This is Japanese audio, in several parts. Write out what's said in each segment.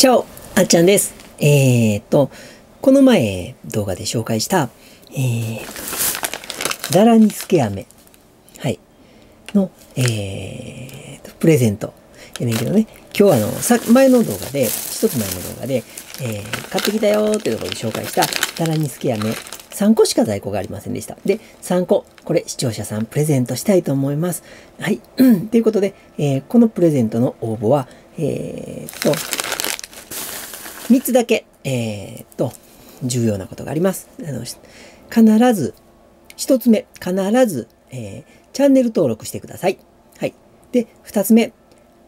チャオあっちゃんです。えー、っと、この前動画で紹介した、えー、っと、ダラニスケアメ、はい、の、えー、っと、プレゼント。やねんけどね、今日はあの、さ前の動画で、一つ前の動画で、えー、買ってきたよーっていうところで紹介したダラニスケアメ、3個しか在庫がありませんでした。で、3個、これ視聴者さんプレゼントしたいと思います。はい。ということで、えーこのプレゼントの応募は、えーっと、3つだけ、えーっと、重要なことがあります。あの必ず、1つ目、必ず、えーチャンネル登録してください。はい。で、2つ目、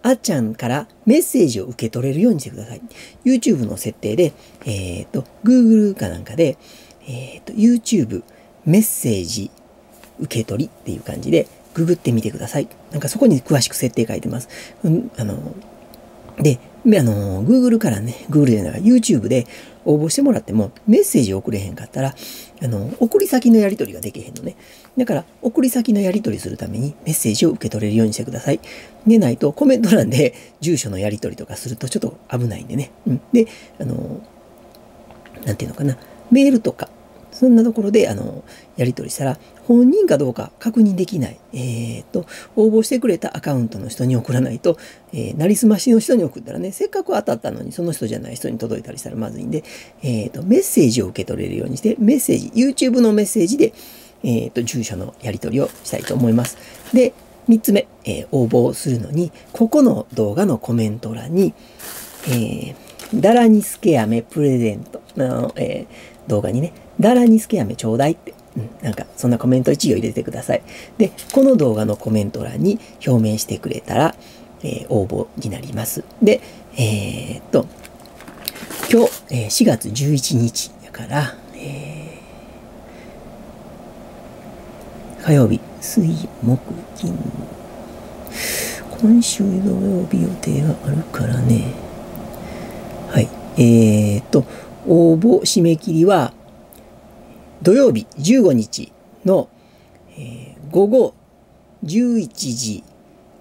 あっちゃんからメッセージを受け取れるようにしてください。YouTube の設定で、えーっと、Google かなんかで、えーっと、YouTube メッセージ受け取りっていう感じで、ググってみてください。なんかそこに詳しく設定書いてます。うん、あの、で、めあの、Google からね、Google じゃない、YouTube で応募してもらっても、メッセージ送れへんかったら、あの、送り先のやり取りができへんのね。だから、送り先のやり取りするためにメッセージを受け取れるようにしてください。でないと、コメント欄で住所のやり取りとかするとちょっと危ないんでね。うん、で、あの、なんていうのかな、メールとか、そんなところで、あの、やり取りしたら、本人かどうか確認できない。えーっと、応募してくれたアカウントの人に送らないと、えーなりすましの人に送ったらね、せっかく当たったのに、その人じゃない人に届いたりしたらまずいんで、えーっと、メッセージを受け取れるようにして、メッセージ、YouTube のメッセージで、えっと、住所のやり取りをしたいと思います。で、3つ目、え応募するのに、ここの動画のコメント欄に、えーダラニスケアメプレゼントの、えー動画にね、ダラニスケアメちょうだいって、うん、なんかそんなコメント1行入れてください。で、この動画のコメント欄に表明してくれたら、えー応募になります。で、えーっと、今日、えー4月11日だから、えー火曜日、水、木、金、今週土曜日予定があるからね。はい。えー、っと、応募締め切りは、土曜日15日の、え午後11時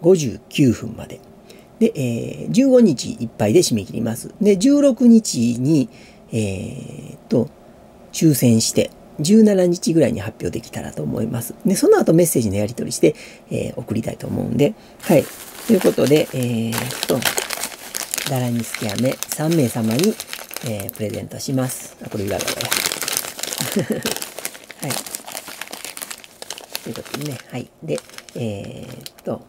59分まで。で、え15日いっぱいで締め切ります。で、16日に、えーと、抽選して、17日ぐらいに発表できたらと思います。で、その後メッセージのやり取りして、えー送りたいと思うんで、はい。ということで、えーっと、ダラニスケアメ3名様に、えープレゼントします。あ、これ裏側や。はい。ということでね、はい。で、えーっと、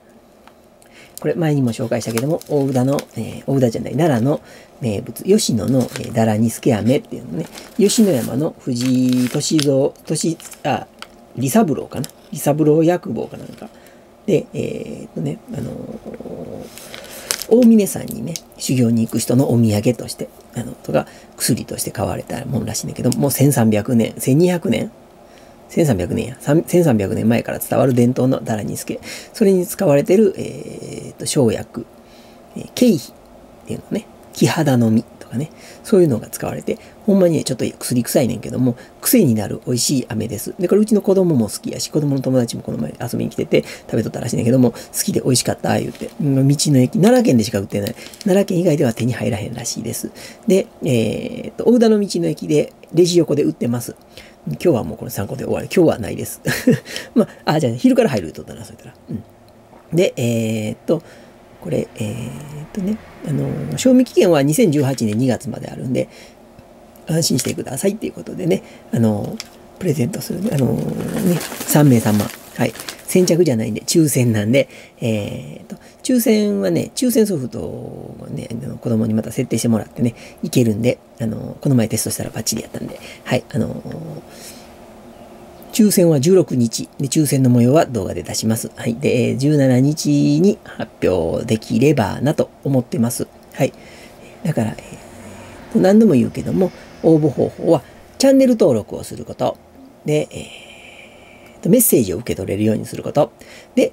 これ前にも紹介したけども、大宇田の、えー大宇田じゃない、奈良の名物、吉野の、えー、ダラニスケアメっていうのね、吉野山の藤井敏蔵、敏、あ、利三郎かな？利三郎薬房かなんか。で、えーっとね、あのー大峰山にね、修行に行く人のお土産として、あの、とか、薬として買われたもんらしいんだけど、もう1300年、1200年 ?1300 年や。1300年前から伝わる伝統のダラニスケ。それに使われてる、えー、と、生薬、えー、経費っていうのね、木肌の実かね、そういうのが使われて、ほんまにね、ちょっと薬臭いねんけども、癖になる美味しい飴です。で、これうちの子供も好きやし、子供の友達もこの前遊びに来てて食べとったらしいねんけども、好きで美味しかった、言うて。道の駅、奈良県でしか売ってない。奈良県以外では手に入らへんらしいです。で、えー、と、大田の道の駅で、レジ横で売ってます。今日はもうこの3個で終わり。今日はないです。まあ、あ、じゃあ、昼から入るとったな、そうやったら。うん。で、えーっと、これ、えーっとね、あの、賞味期限は2018年2月まであるんで、安心してくださいっていうことでね、あの、プレゼントする、あのね、3名様。はい。先着じゃないんで、抽選なんで、えーっと、抽選はね、抽選ソフトをね、あの子供にまた設定してもらってね、いけるんで、あの、この前テストしたらバッチリやったんで、はい、あの抽選は16日で、抽選の模様は動画で出します。はい。で、17日に発表できればなと思ってます。はい。だから、何度も言うけども、応募方法は、チャンネル登録をすること。で、えーメッセージを受け取れるようにすること。で、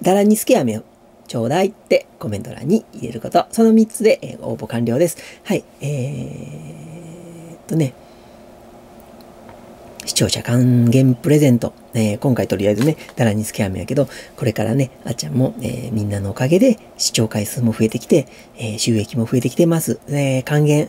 ダラニスケアメをちょうだいってコメント欄に入れること。その3つで、え応募完了です。はい。えーっとね、視聴者還元プレゼント。えー、今回とりあえずね、ダラニスケアメやけど、これからね、あっちゃんも、えー、みんなのおかげで視聴回数も増えてきて、えー、収益も増えてきてます。え還元、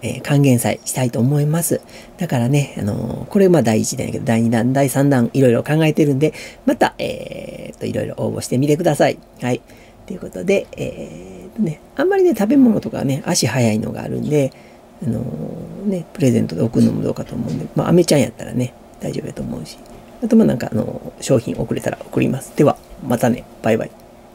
え還元祭したいと思います。だからね、あのこれまあ第1弾やけど、第2弾、第3弾、いろいろ考えてるんで、また、えー、と、いろいろ応募してみてください。はい。ということで、えー、ね、あんまりね、食べ物とかね、足早いのがあるんで、あの、ね、プレゼントで送るのもどうかと思うんで、まあ、アメちゃんやったらね、大丈夫やと思うし。あと、まあ、なんか、あの、商品送れたら送ります。では、またね。バイバイ。